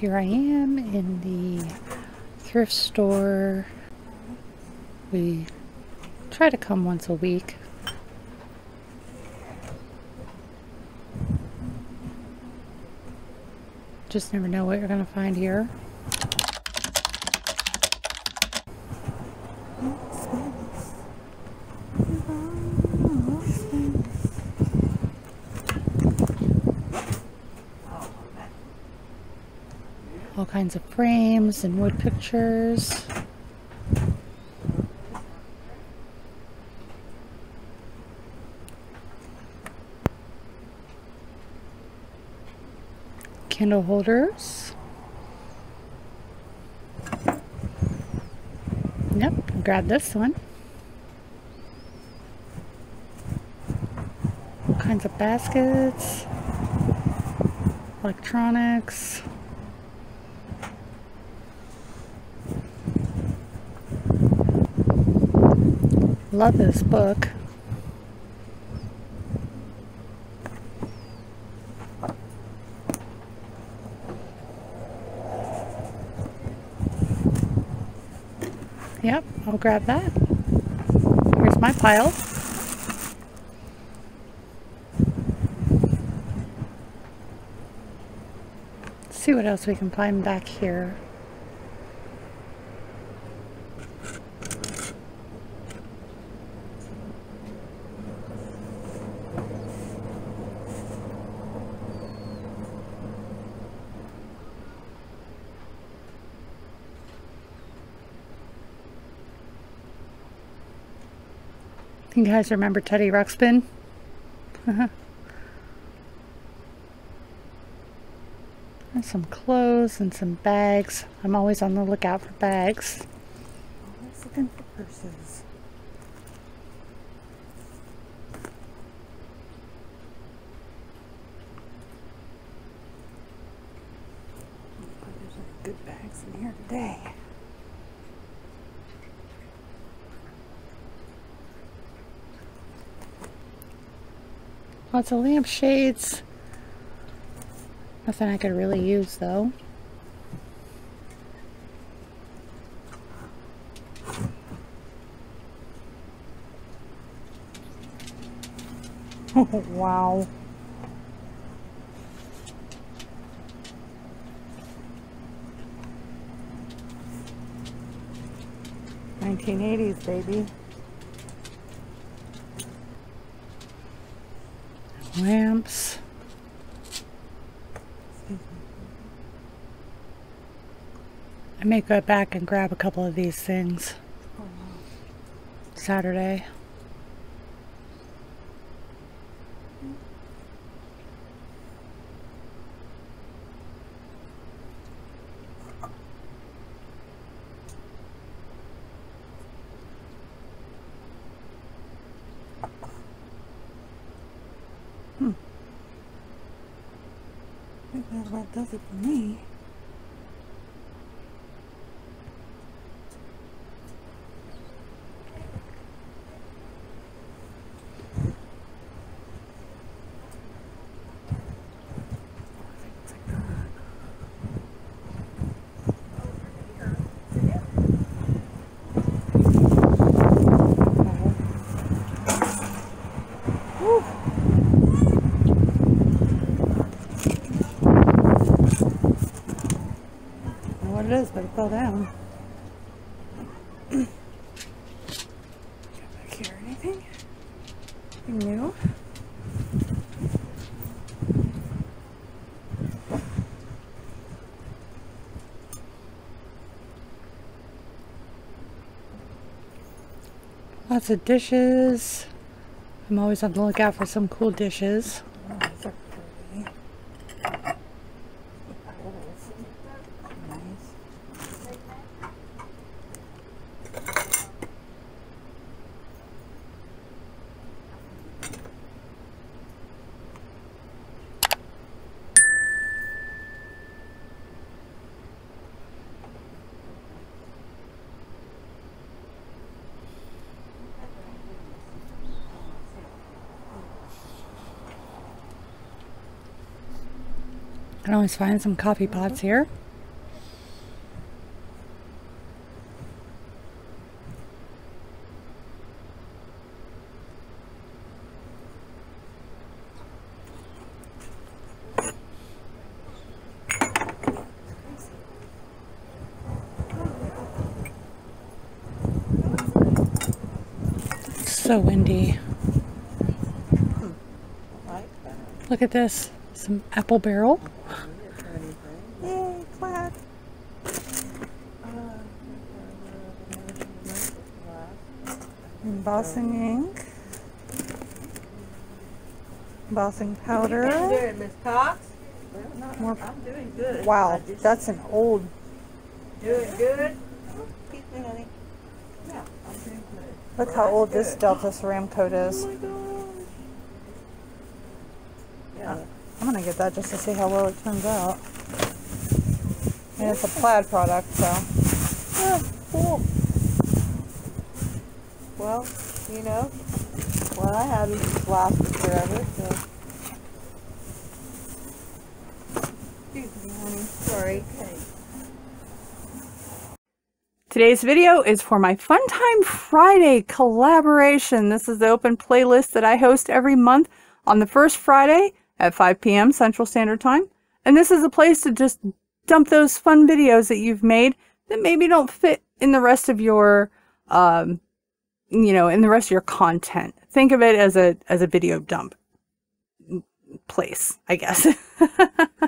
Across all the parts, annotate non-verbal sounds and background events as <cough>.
here I am in the thrift store. We try to come once a week. Just never know what you're going to find here. All kinds of frames and wood pictures. Candle holders. Yep, grab this one. All kinds of baskets, electronics. Love this book. Yep, I'll grab that. Here's my pile. See what else we can find back here. You guys remember Teddy Ruxpin? Uh-huh. and some clothes and some bags. I'm always on the lookout for bags. Always looking for purses. There's good bags in here today. Lots of lampshades. Nothing I could really use though. Oh, <laughs> wow. Nineteen eighties, baby. Lamps. I may go back and grab a couple of these things oh, Saturday. What does it for me. What but it fell down. Got back here, anything? Anything new? Lots of dishes. I'm always on the lookout for some cool dishes. I can always find some coffee pots here. so windy. Look at this, some apple barrel. Embossing ink. Embossing powder. How you doing, Miss Cox? More I'm doing good. Wow, just that's an old. doing good. Keep me, honey. Yeah, I'm doing good. Look how old this Delta Ceramcoat is. Oh my. Yeah. I'm gonna get that just to see how well it turns out. And it's a plaid product, so. Yeah, cool. Well, you know, what I had was lasted forever, so. Excuse me, honey. Sorry. Today's video is for my Fun Time Friday collaboration. This is the open playlist that I host every month on the first Friday at 5 p.m. Central Standard Time. And this is a place to just dump those fun videos that you've made that maybe don't fit in the rest of your, um, you know, in the rest of your content. Think of it as a as a video dump place, I guess.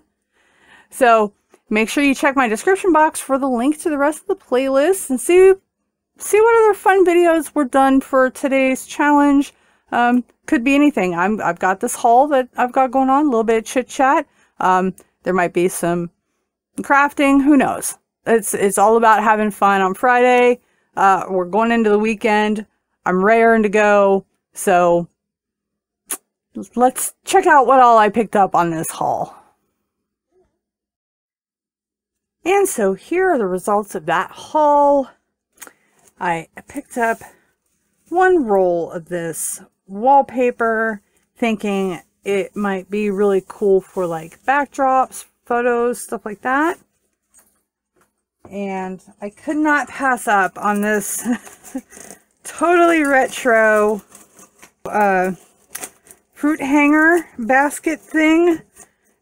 <laughs> so make sure you check my description box for the link to the rest of the playlist and see see what other fun videos were done for today's challenge. Um, could be anything. I'm I've got this haul that I've got going on, a little bit of chit chat. Um, there might be some crafting. Who knows? It's it's all about having fun on Friday. Uh, we're going into the weekend. I'm raring to go. So let's check out what all I picked up on this haul. And so here are the results of that haul. I picked up one roll of this wallpaper thinking it might be really cool for like backdrops, photos, stuff like that. And I could not pass up on this <laughs> totally retro uh, fruit hanger basket thing.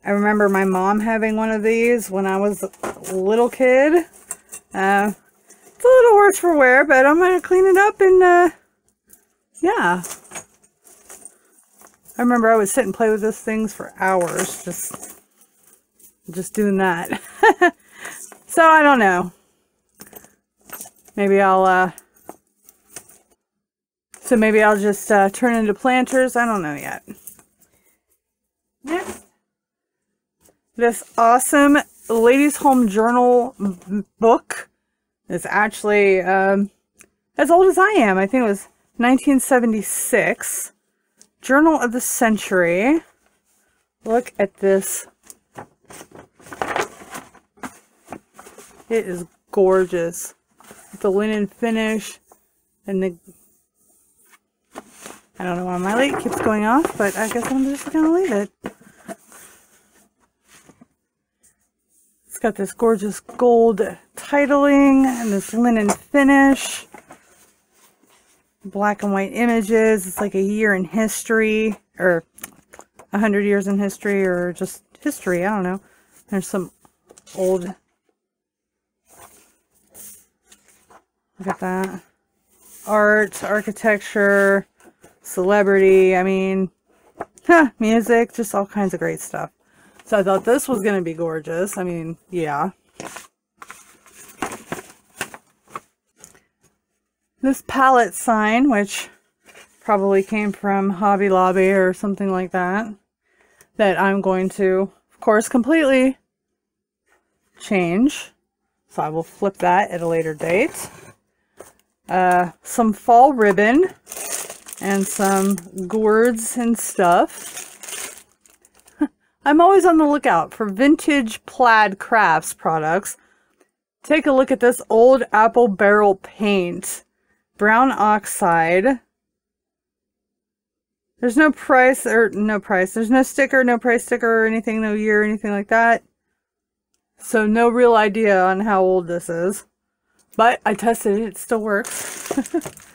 I remember my mom having one of these when I was a little kid. Uh, it's a little worse for wear, but I'm going to clean it up and, uh, yeah. I remember I would sit and play with those things for hours, just, just doing that. <laughs> so I don't know. Maybe I'll, uh, so maybe I'll just uh, turn into planters. I don't know yet. Next, this awesome Ladies Home Journal book is actually um, as old as I am. I think it was 1976. Journal of the Century. Look at this. It is gorgeous. The linen finish and the I don't know why my light keeps going off, but I guess I'm just going to leave it. It's got this gorgeous gold titling and this linen finish. Black and white images. It's like a year in history, or a hundred years in history, or just history. I don't know. There's some old... Look at that. Art, architecture, celebrity, I mean, huh, music, just all kinds of great stuff. So I thought this was going to be gorgeous. I mean, yeah. This palette sign, which probably came from Hobby Lobby or something like that, that I'm going to, of course, completely change. So I will flip that at a later date. Uh, some fall ribbon and some gourds and stuff. <laughs> I'm always on the lookout for vintage plaid crafts products. Take a look at this old apple barrel paint. Brown oxide. There's no price, or no price. There's no sticker, no price sticker or anything, no year, anything like that. So no real idea on how old this is. But I tested it, it still works. <laughs>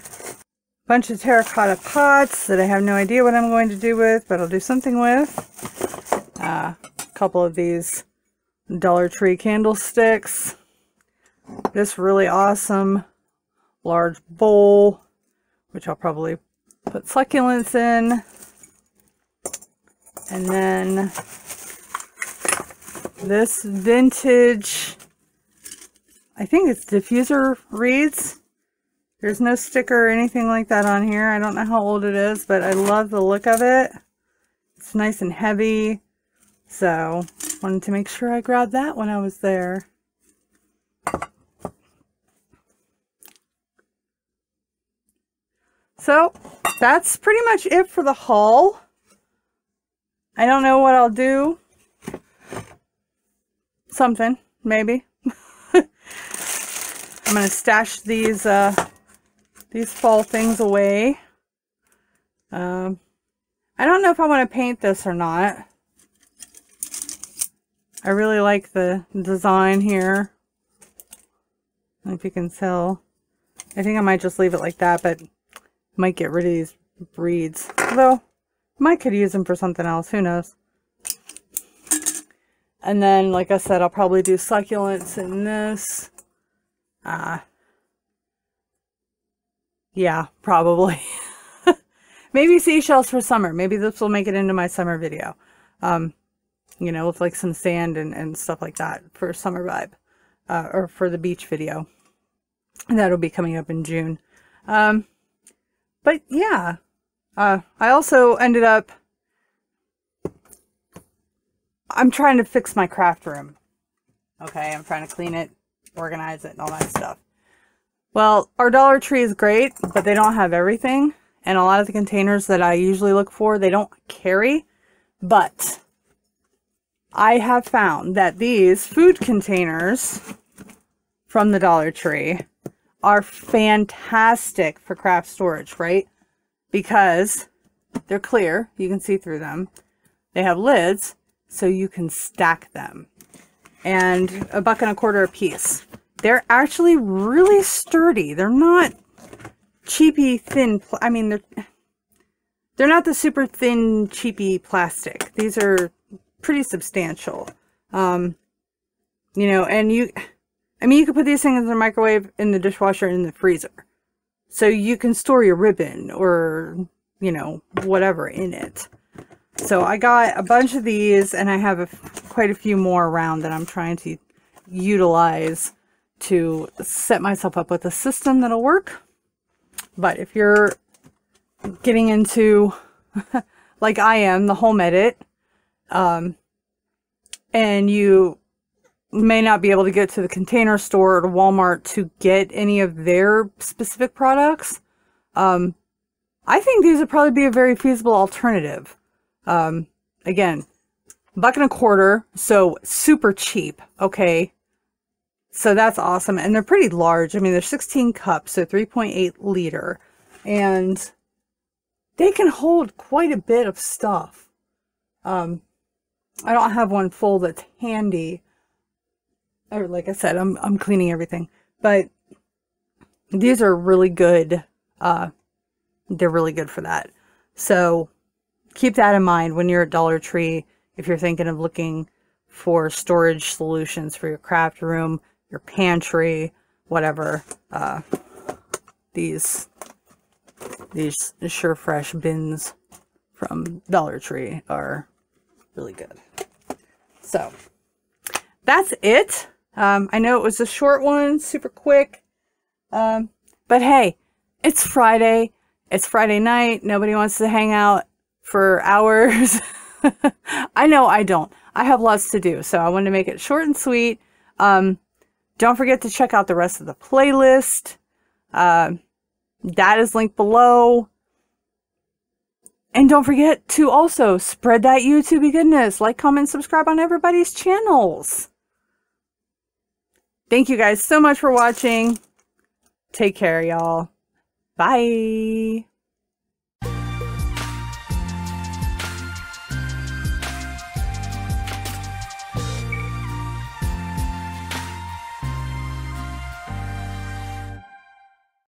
bunch of terracotta pots that I have no idea what I'm going to do with, but I'll do something with. Uh, a couple of these Dollar Tree candlesticks. This really awesome large bowl, which I'll probably put succulents in. And then this vintage, I think it's diffuser reeds. There's no sticker or anything like that on here. I don't know how old it is, but I love the look of it. It's nice and heavy. So, wanted to make sure I grabbed that when I was there. So, that's pretty much it for the haul. I don't know what I'll do. Something, maybe. <laughs> I'm going to stash these uh, these fall things away. Um, I don't know if I want to paint this or not. I really like the design here. if you can tell. I think I might just leave it like that, but might get rid of these reeds. Though, might could use them for something else. Who knows? And then, like I said, I'll probably do succulents in this. Ah, uh, yeah, probably. <laughs> Maybe seashells for summer. Maybe this will make it into my summer video. Um, you know, with like some sand and, and stuff like that for summer vibe. Uh, or for the beach video. And that'll be coming up in June. Um, but yeah. Uh, I also ended up... I'm trying to fix my craft room. Okay, I'm trying to clean it, organize it, and all that stuff. Well, our Dollar Tree is great, but they don't have everything. And a lot of the containers that I usually look for, they don't carry. But I have found that these food containers from the Dollar Tree are fantastic for craft storage, right? Because they're clear. You can see through them. They have lids, so you can stack them. And a buck and a quarter a piece. They're actually really sturdy. They're not cheapy thin. I mean, they're they're not the super thin cheapy plastic. These are pretty substantial. Um, you know, and you, I mean, you could put these things in the microwave, in the dishwasher, in the freezer. So you can store your ribbon or, you know, whatever in it. So I got a bunch of these and I have a, quite a few more around that I'm trying to utilize to set myself up with a system that'll work. But if you're getting into, <laughs> like I am, the home edit, um, and you may not be able to get to the container store or to Walmart to get any of their specific products, um, I think these would probably be a very feasible alternative. Um, again, buck and a quarter, so super cheap, okay? So that's awesome. And they're pretty large. I mean, they're 16 cups, so 3.8 liter. And they can hold quite a bit of stuff. Um, I don't have one full that's handy. Or like I said, I'm, I'm cleaning everything. But these are really good. Uh, they're really good for that. So keep that in mind when you're at Dollar Tree. If you're thinking of looking for storage solutions for your craft room, your pantry, whatever. Uh, these these Sure Fresh bins from Dollar Tree are really good. So that's it. Um, I know it was a short one, super quick. Um, but hey, it's Friday. It's Friday night. Nobody wants to hang out for hours. <laughs> I know I don't. I have lots to do, so I wanted to make it short and sweet. Um, don't forget to check out the rest of the playlist. Uh, that is linked below. And don't forget to also spread that YouTube goodness. Like, comment, subscribe on everybody's channels. Thank you guys so much for watching. Take care, y'all. Bye.